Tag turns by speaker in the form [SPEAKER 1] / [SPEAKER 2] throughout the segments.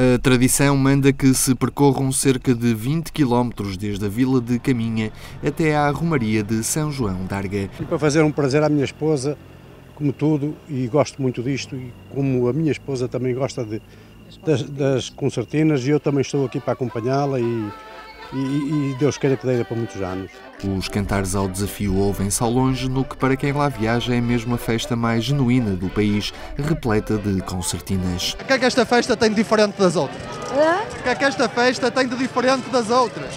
[SPEAKER 1] A tradição manda que se percorram cerca de 20 km desde a vila de Caminha até à Romaria de São João d'Arga.
[SPEAKER 2] Para fazer um prazer à minha esposa, como tudo, e gosto muito disto, e como a minha esposa também gosta de, das, das concertinas, e eu também estou aqui para acompanhá-la e e, e, Deus queira que dê para muitos anos.
[SPEAKER 1] Os cantares ao desafio ouvem-se ao longe no que para quem lá viaja é mesmo a festa mais genuína do país, repleta de concertinas.
[SPEAKER 3] O que é que esta festa tem de diferente das outras? O que é que esta festa tem de diferente das outras?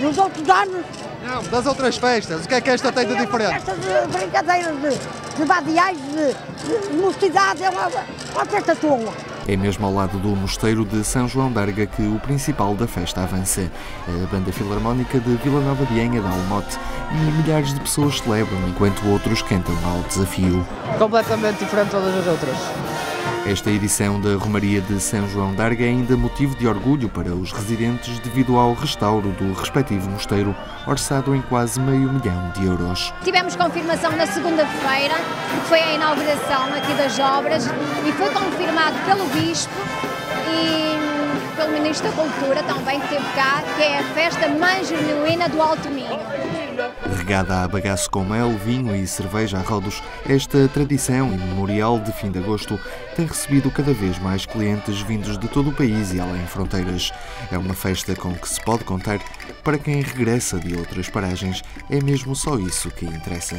[SPEAKER 4] Nos outros anos?
[SPEAKER 3] Não, das outras festas. O que é que esta tem de diferente?
[SPEAKER 4] Festa de brincadeiras, de, de vadiais, de, de mocidade, é uma, uma festa tua.
[SPEAKER 1] É mesmo ao lado do Mosteiro de São João d'Arga que o principal da festa avança. A Banda Filarmónica de Vila Nova de Enha dá o mote e milhares de pessoas celebram enquanto outros cantam ao desafio.
[SPEAKER 5] Completamente diferente de todas as outras.
[SPEAKER 1] Esta edição da Romaria de São João d'Arga é ainda motivo de orgulho para os residentes devido ao restauro do respectivo mosteiro, orçado em quase meio milhão de euros.
[SPEAKER 6] Tivemos confirmação na segunda-feira, que foi a inauguração aqui das obras, e foi confirmado pelo Bispo e pelo Ministro da Cultura também, que esteve cá, que é a festa mais genuína do Alto Minho.
[SPEAKER 1] Regada a bagaço com mel, vinho e cerveja a rodos, esta tradição imemorial de fim de agosto tem recebido cada vez mais clientes vindos de todo o país e além fronteiras. É uma festa com que se pode contar para quem regressa de outras paragens. É mesmo só isso que interessa.